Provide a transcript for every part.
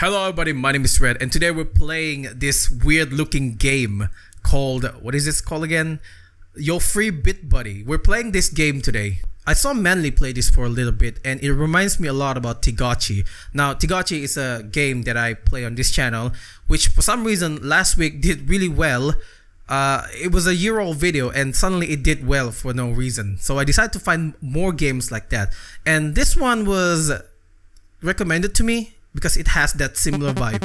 Hello everybody, my name is Red and today we're playing this weird looking game called, what is this called again? Your Free BitBuddy. We're playing this game today. I saw Manly play this for a little bit and it reminds me a lot about Tgotchi. Now Tgotchi is a game that I play on this channel which for some reason last week did really well. Uh, it was a year old video and suddenly it did well for no reason. So I decided to find more games like that. And this one was recommended to me because it has that similar vibe.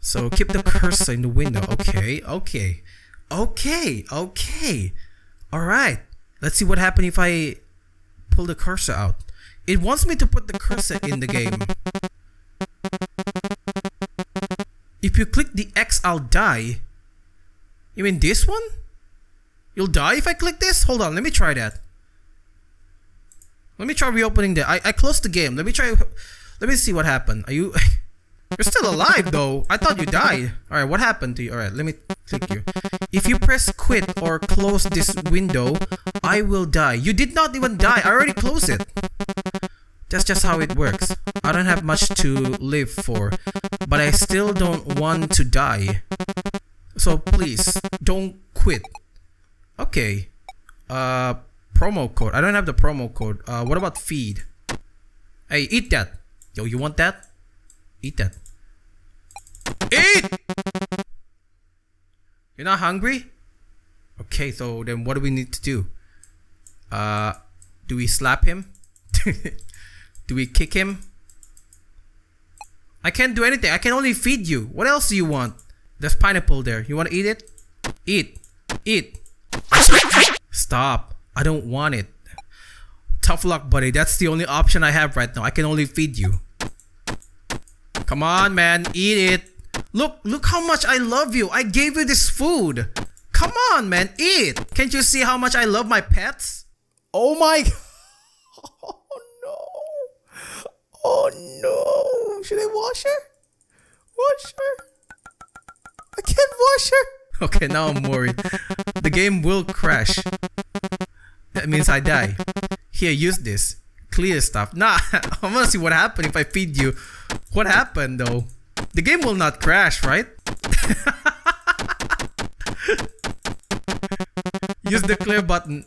So keep the cursor in the window. Okay, okay, okay, okay. All right. Let's see what happens if I pull the cursor out. It wants me to put the cursor in the game. If you click the X, I'll die. You mean this one? You'll die if I click this? Hold on, let me try that. Let me try reopening the. I, I closed the game. Let me try. Let me see what happened. Are you... You're still alive though. I thought you died. Alright, what happened to you? Alright, let me click you. If you press quit or close this window, I will die. You did not even die. I already closed it. That's just how it works. I don't have much to live for, but I still don't want to die. So please, don't quit. Okay. Uh, promo code. I don't have the promo code. Uh, what about feed? Hey, eat that. Yo, you want that? Eat that. Eat! You're not hungry? Okay, so then what do we need to do? Uh, do we slap him? do we kick him? I can't do anything. I can only feed you. What else do you want? There's pineapple there. You want to eat it? Eat. Eat. Stop. I don't want it. Tough luck, buddy. That's the only option I have right now. I can only feed you. Come on, man. Eat it. Look, look how much I love you. I gave you this food. Come on, man. Eat. Can't you see how much I love my pets? Oh my... Oh no. Oh no. Should I wash her? Wash her? I can't wash her. Okay, now I'm worried. The game will crash. That means I die. Here, use this. Clear stuff. Nah, I wanna see what happened if I feed you. What happened though? The game will not crash, right? Use the clear button.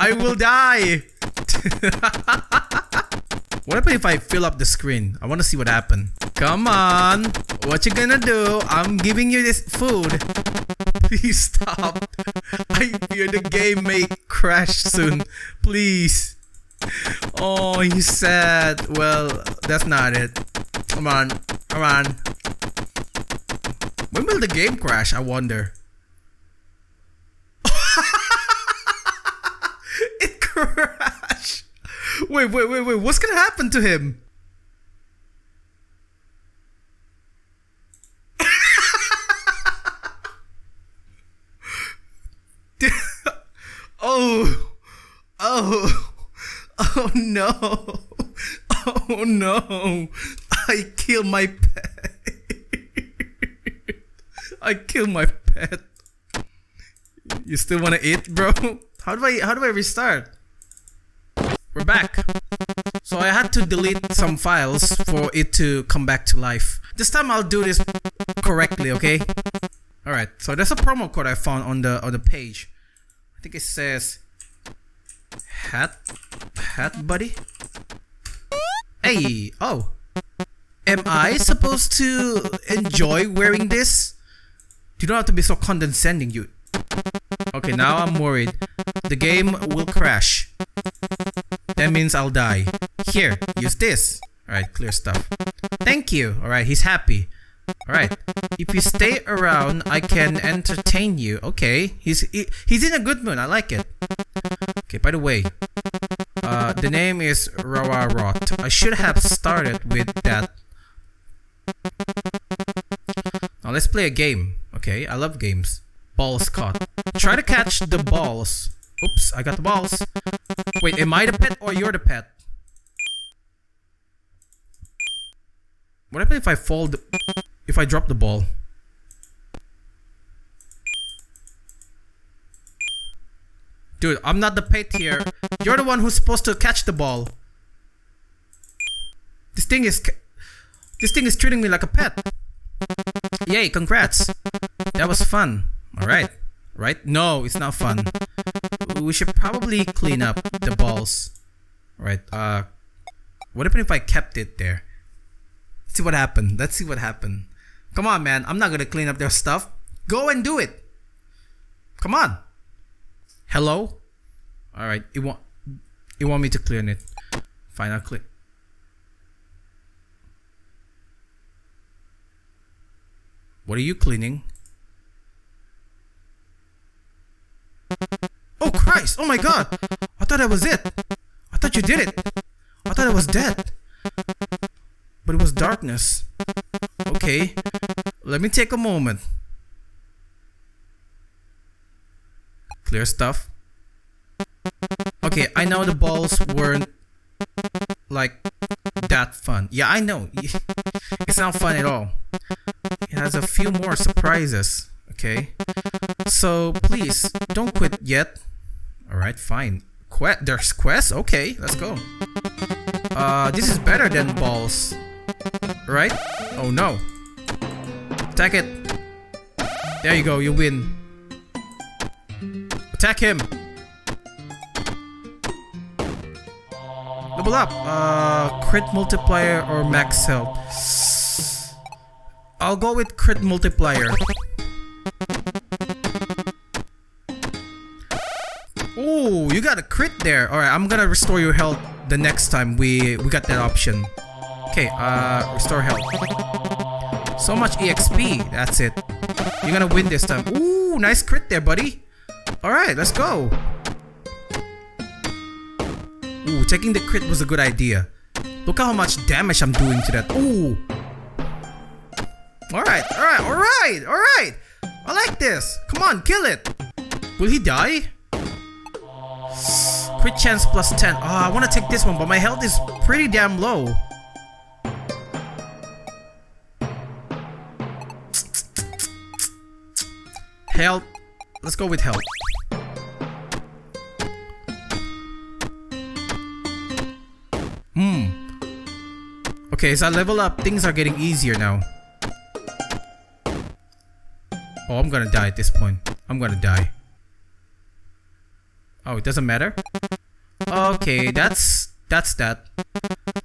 I will die! what happened if I fill up the screen? I want to see what happened. Come on! What you gonna do? I'm giving you this food. Please stop. I fear the game may crash soon. Please. Oh, he's sad. Well, that's not it. Come on. Come on. When will the game crash? I wonder. it crashed. Wait, wait, wait, wait. What's gonna happen to him? oh. Oh. Oh no. Oh no. I kill my pet. I kill my pet. You still wanna eat, bro? How do I how do I restart? We're back. So I had to delete some files for it to come back to life. This time I'll do this correctly, okay? Alright, so there's a promo code I found on the on the page. I think it says hat hat buddy. Hey, oh. Am I supposed to enjoy wearing this? You don't have to be so condescending, you. Okay, now I'm worried. The game will crash. That means I'll die. Here, use this. Alright, clear stuff. Thank you. Alright, he's happy. Alright. If you stay around, I can entertain you. Okay. He's he, he's in a good mood. I like it. Okay, by the way, uh, the name is Rawa Rot. I should have started with that. Now let's play a game. Okay, I love games. Balls caught. Try to catch the balls. Oops, I got the balls. Wait, am I the pet or you're the pet? What happens if I fall if I drop the ball? Dude, I'm not the pet here. You're the one who's supposed to catch the ball. This thing is... This thing is treating me like a pet. Yay, congrats. That was fun. Alright. Right? No, it's not fun. We should probably clean up the balls. Right, uh... What happened if I kept it there? Let's see what happened. Let's see what happened. Come on, man. I'm not gonna clean up their stuff. Go and do it. Come on. Hello? Alright, you want you want me to clean it. Fine, I'll clean. What are you cleaning? Oh Christ! Oh my god! I thought that was it! I thought you did it! I thought it was dead! But it was darkness. Okay. Let me take a moment. Clear stuff. Okay, I know the balls weren't like that fun. Yeah, I know. It's not fun at all. It has a few more surprises. Okay. So please don't quit yet. Alright, fine. Quest there's quest? Okay, let's go. Uh this is better than balls. Right? Oh no. Attack it. There you go, you win. Attack him. Double up. Uh, crit multiplier or max health. I'll go with crit multiplier. Oh, you got a crit there. All right, I'm gonna restore your health the next time we we got that option. Okay, uh, restore health. So much EXP. That's it. You're gonna win this time. Ooh, nice crit there, buddy. All right, let's go. Ooh, taking the crit was a good idea. Look how much damage I'm doing to that. Ooh. Alright, alright, alright, alright. I like this. Come on, kill it. Will he die? Crit chance plus 10. Oh, I want to take this one, but my health is pretty damn low. Health. Let's go with health. Hmm. Okay, as I level up, things are getting easier now. Oh, I'm gonna die at this point. I'm gonna die. Oh, it doesn't matter? Okay, that's that's that.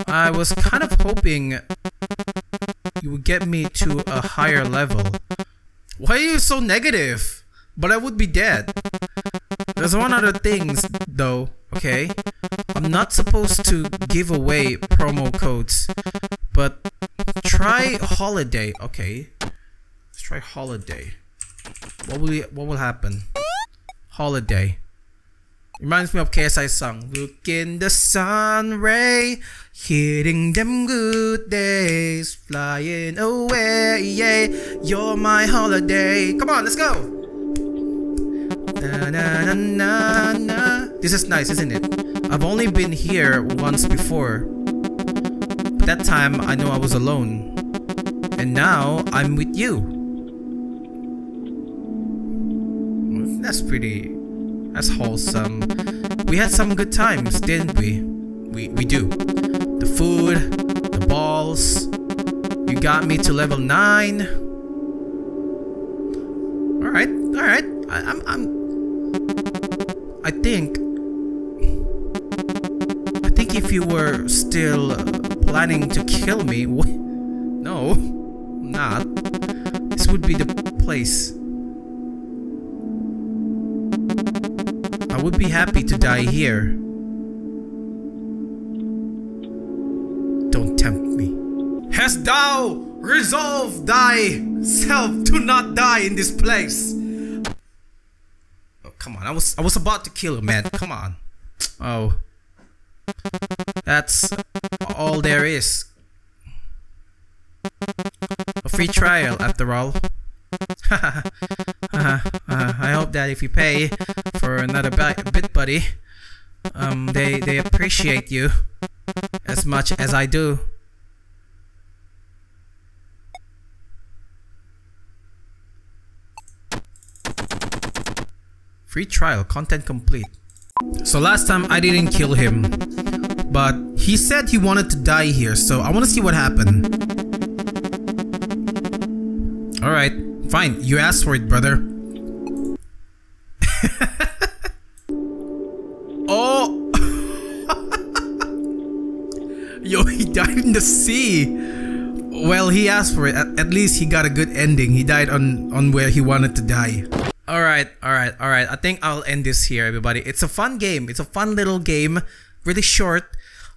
I was kind of hoping you would get me to a higher level. Why are you so negative? But I would be dead. There's one other thing, though, okay? I'm not supposed to give away promo codes, but try holiday. Okay. Let's try holiday. What will what will happen? Holiday. Reminds me of KSI song. Look in the sun ray, hitting them good days, flying away. Yeah, you're my holiday. Come on, let's go. Na, na, na. This is nice, isn't it? I've only been here once before. But that time, I know I was alone. And now, I'm with you. That's pretty... That's wholesome. We had some good times, didn't we? We, we do. The food, the balls. You got me to level 9. Alright, alright. I'm, I'm, I think I think if you were still uh, planning to kill me no not this would be the place would be happy to die here don't tempt me hast thou resolved thyself to not die in this place Oh, Come on, I was I was about to kill him, man. Come on. Oh. That's all there is. A free trial, after all. uh, I hope that if you pay for another bit, buddy, um, they they appreciate you as much as I do. Free trial, content complete. So last time I didn't kill him, but he said he wanted to die here, so I want to see what happened. Alright, fine. You asked for it, brother. oh! Yo, he died in the sea. Well, he asked for it. At, least he got a good ending. He died on, on where he wanted to die. Alright, alright, alright. I think I'll end this here, everybody. It's a fun game. It's a fun little game. Really short.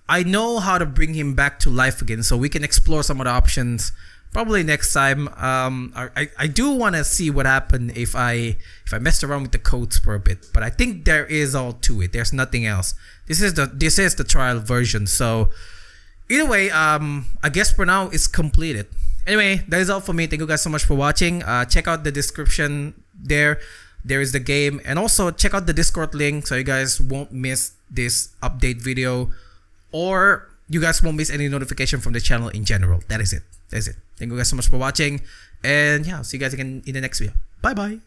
I know how to bring him back to life again, so we can explore some of the options probably next time. Um, I, I do want to see what happened if I if I messed around with the codes for a bit, but I think there is all to it. There's nothing else. This is the this is the trial version. So either way, um, I guess for now it's completed. Anyway, that is all for me. Thank you guys so much for watching. Uh, check out the description there. There is the game, and also check out the Discord link so you guys won't miss this update video, or you guys won't miss any notification from the channel in general. That is it. That's it. Thank you guys so much for watching. And yeah, I'll see you guys again in the next video. Bye bye.